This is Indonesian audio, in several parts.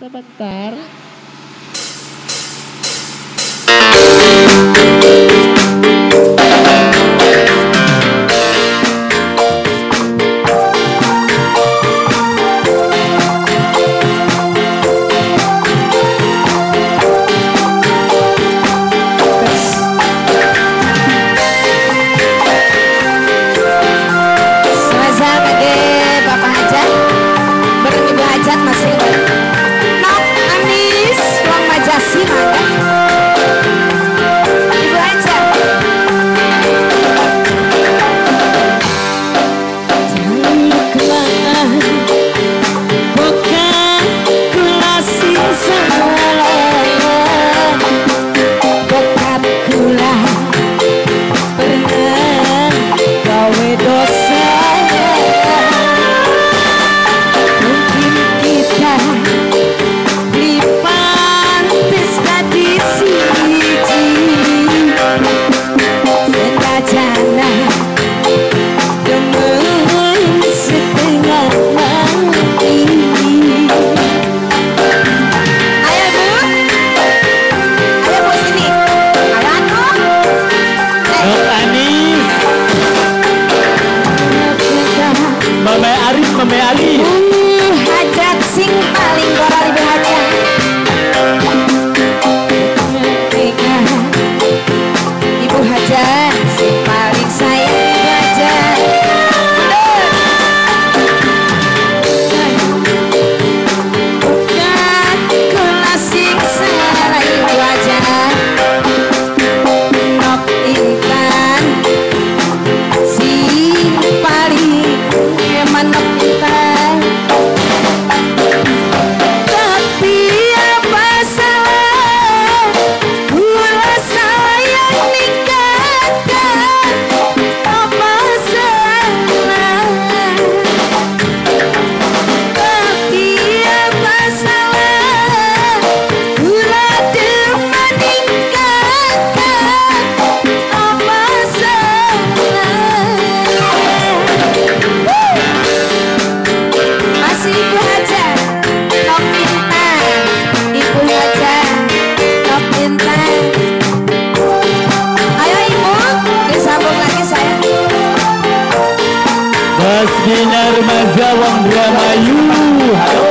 Sebentar. Bina Remaja Wong Dramayu Halo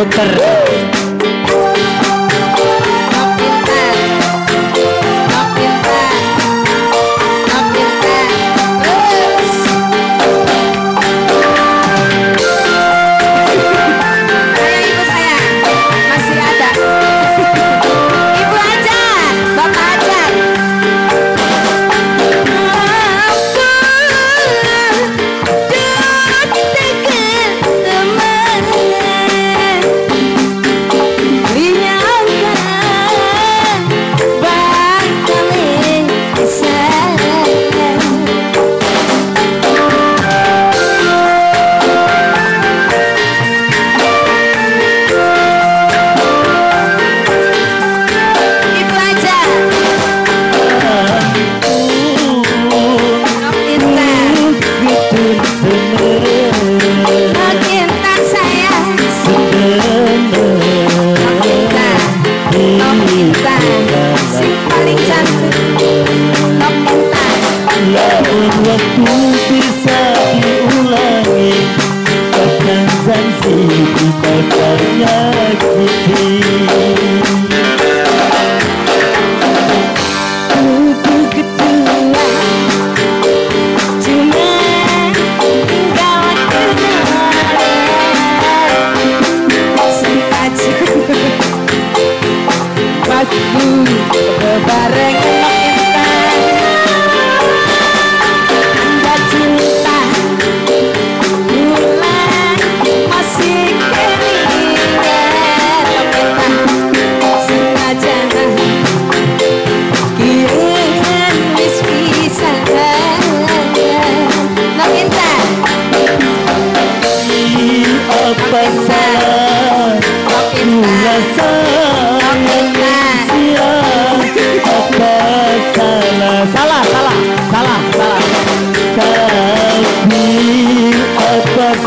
otra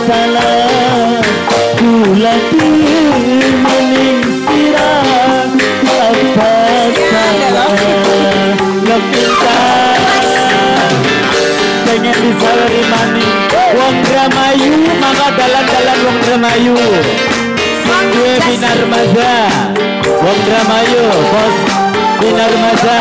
salah kula mening sirah apa salah Ngepinta pengen Wong Dramayu maka Wong Dramayu binar maza Wong Dramayu bos. Binar maza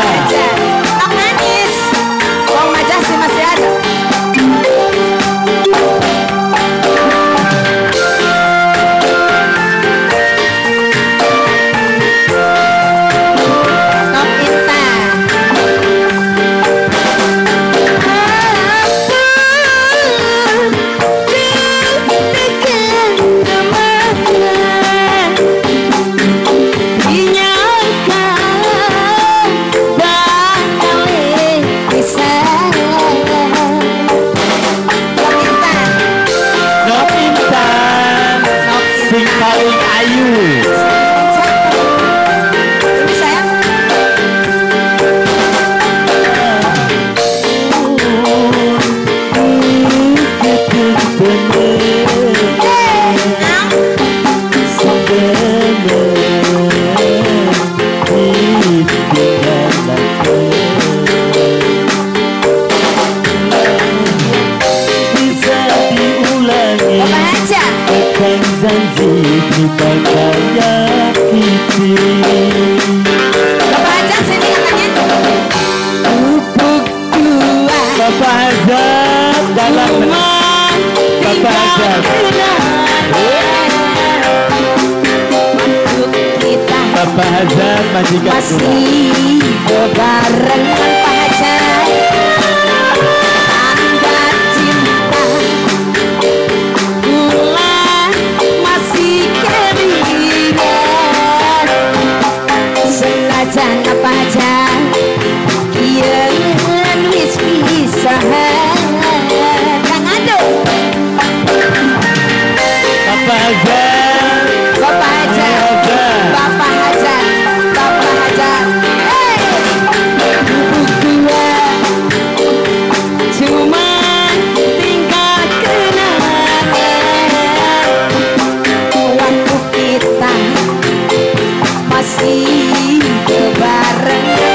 Bapak Hazard dalam Bapak Hazard Bapak Hazard majikan masih bebarengan Hazard Bapak Hajar Bapak Hajar Bapak Hajar. Hey Berdua Cuma tinggal kenangan Waktu kita Masih berbarengan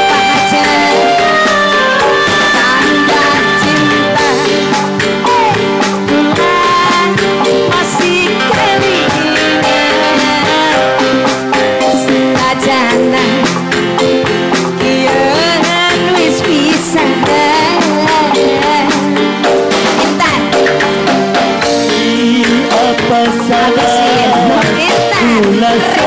Intan Kula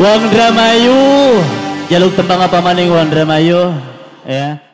Wong Dramayu. Jaluk tembang apa maning Wong Dramayu? Ya